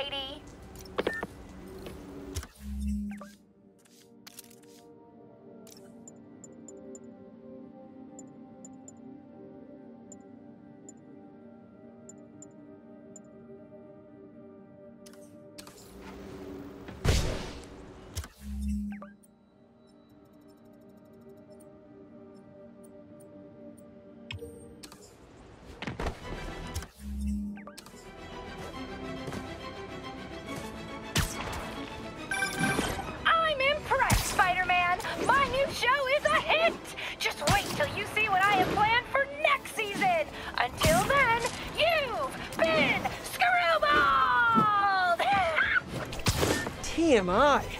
Spidey. TMI. See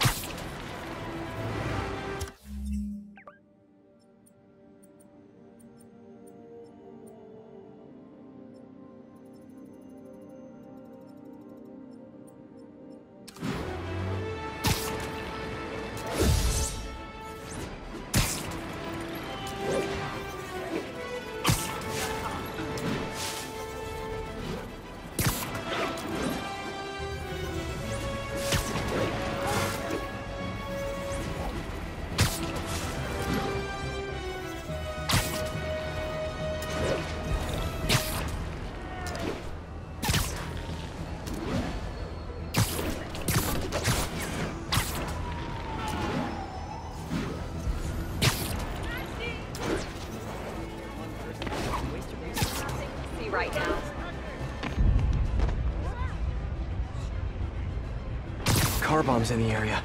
bombs in the area.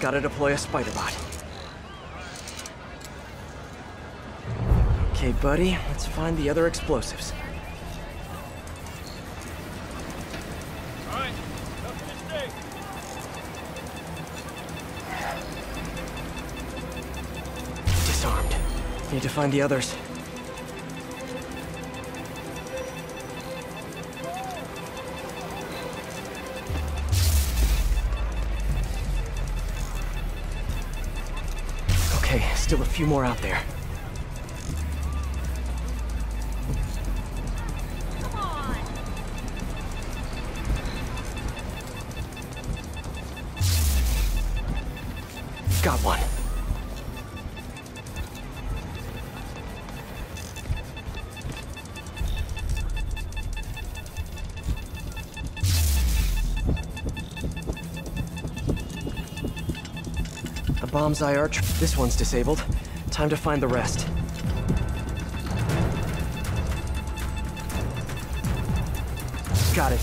Gotta deploy a spider bot. Okay, buddy, let's find the other explosives. Disarmed. Need to find the others. Okay, still a few more out there. Bomb's. Tr- this one's disabled. Time to find the rest. Got it.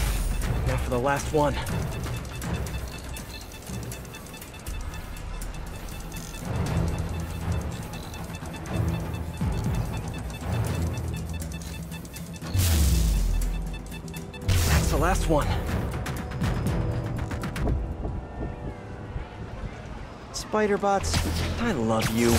Now for the last one. That's the last one. Spider bots, I love you.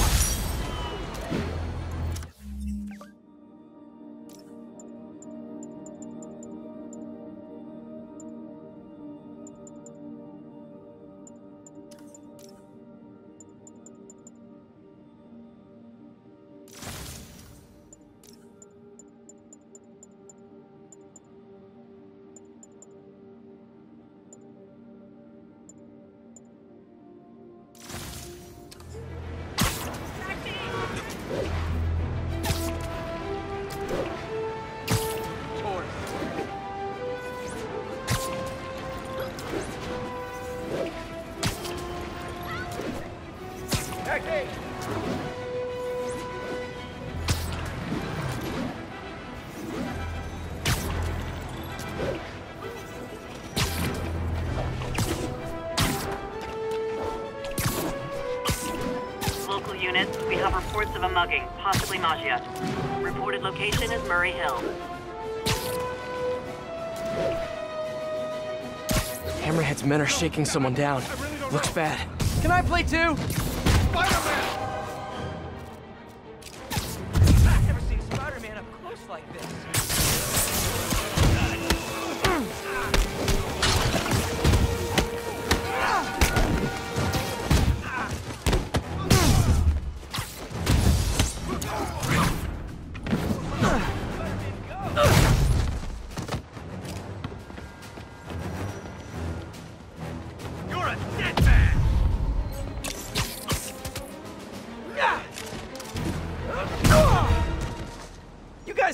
Local units, we have reports of a mugging, possibly Maggia. Reported location is Murray Hill. Hammerhead's men are shaking someone down. Looks bad. Can I play too? I've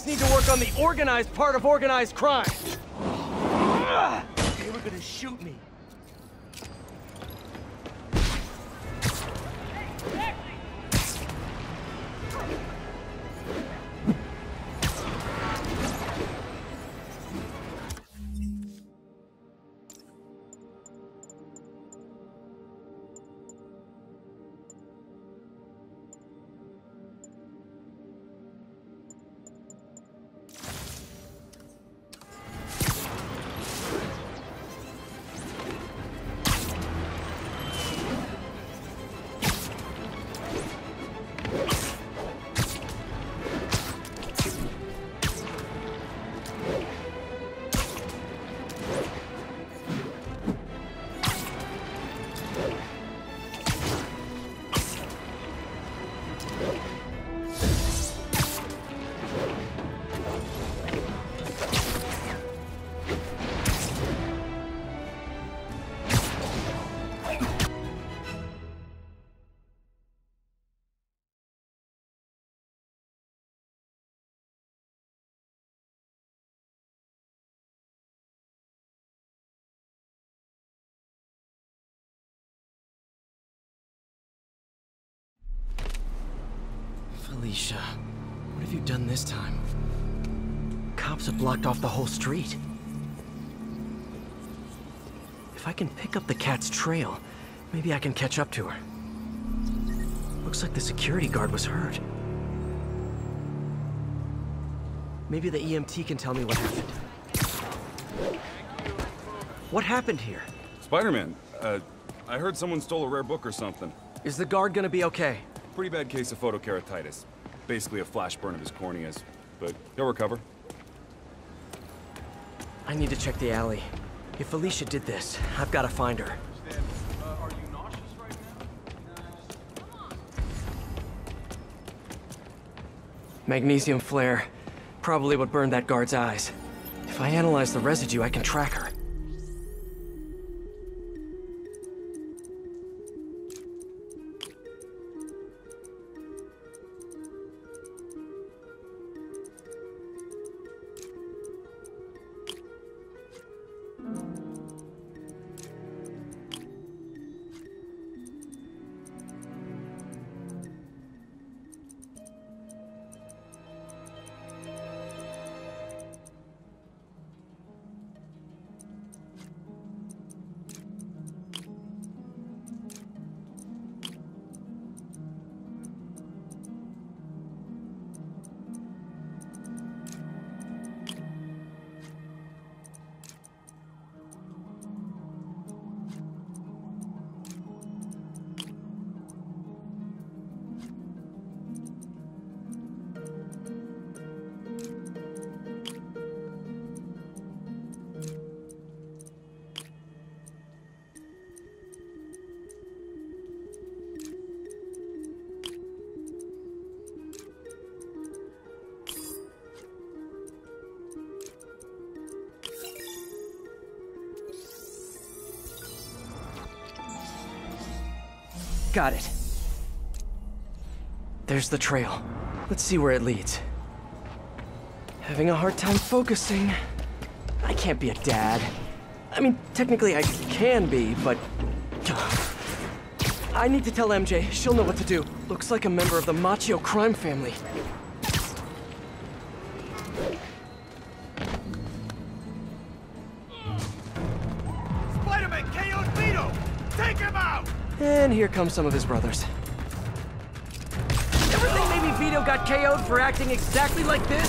need to work on the organized part of organized crime. They were gonna shoot me. Felicia, what have you done this time? Cops have blocked off the whole street. If I can pick up the cat's trail, maybe I can catch up to her. Looks like the security guard was hurt. Maybe the EMT can tell me what happened. What happened here? Spider-Man, uh, I heard someone stole a rare book or something. Is the guard gonna be okay? Pretty bad case of photokeratitis. Basically a flash burn of his corneas. But he'll recover. I need to check the alley. If Felicia did this, I've gotta find her. Magnesium flare. Probably what burned that guard's eyes. If I analyze the residue, I can track her. Got it. There's the trail. Let's see where it leads. Having a hard time focusing. I can't be a dad. I mean, technically I can be, but... I need to tell MJ. She'll know what to do. Looks like a member of the Machio crime family. And here come some of his brothers. Ever think maybe Vito got KO'd for acting exactly like this?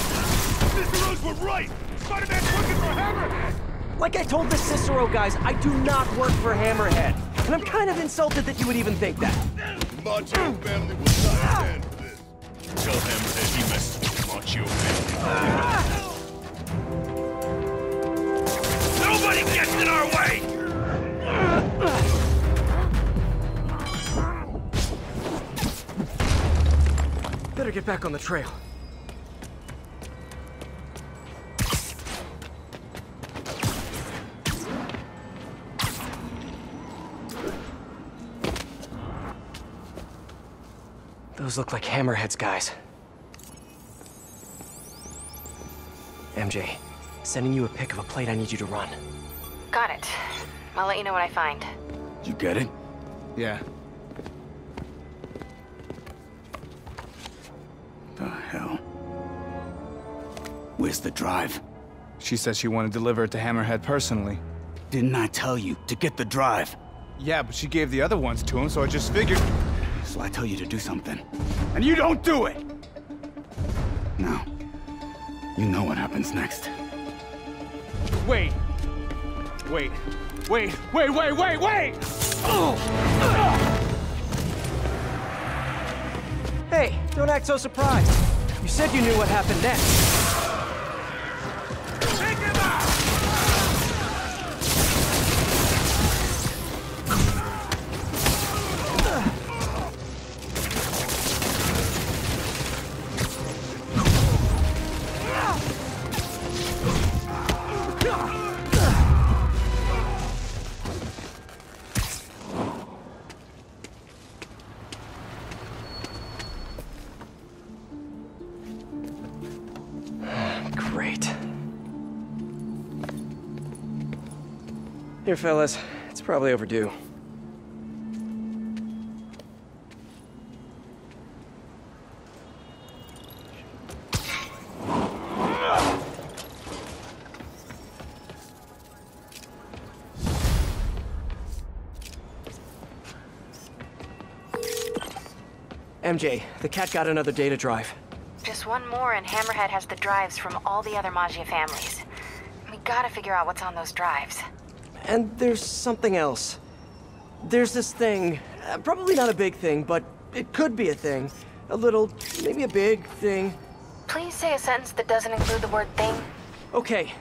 Rose were right! Spider-Man's working for Hammerhead! Like I told the Cicero guys, I do not work for Hammerhead. And I'm kind of insulted that you would even think that. Macho family will not stand for this. Tell Hammerhead he messes with Macho family. Nobody gets in our way! Better get back on the trail. Those look like Hammerhead's guys. MJ, sending you a pic of a plate I need you to run. Got it. I'll let you know what I find. You get it? Yeah. The hell? Where's the drive? She said she wanted to deliver it to Hammerhead personally. Didn't I tell you to get the drive? Yeah, but she gave the other ones to him, so I just figured. So I tell you to do something, and you don't do it! Now, you know what happens next. Wait. Wait. Wait, wait, wait, wait, wait! Hey, don't act so surprised. You said you knew what happened next. Here, fellas. It's probably overdue. MJ, the cat got another data drive. Just one more, and Hammerhead has the drives from all the other Maggia families. We gotta figure out what's on those drives. And there's something else. There's this thing. Uh, probably not a big thing, but it could be a thing. A little, maybe a big thing. Please say a sentence that doesn't include the word thing. Okay.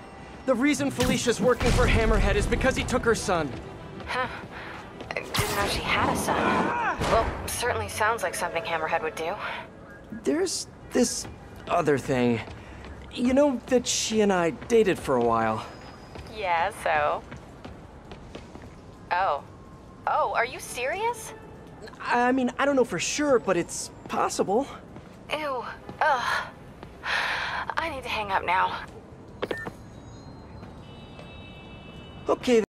The reason Felicia's working for Hammerhead is because he took her son. Huh. I didn't know she had a son. Well, certainly sounds like something Hammerhead would do. There's this other thing. You know that she and I dated for a while. Yeah, so? Oh. Oh, are you serious? I mean, I don't know for sure, but it's possible. Ew. Ugh. I need to hang up now. Okay,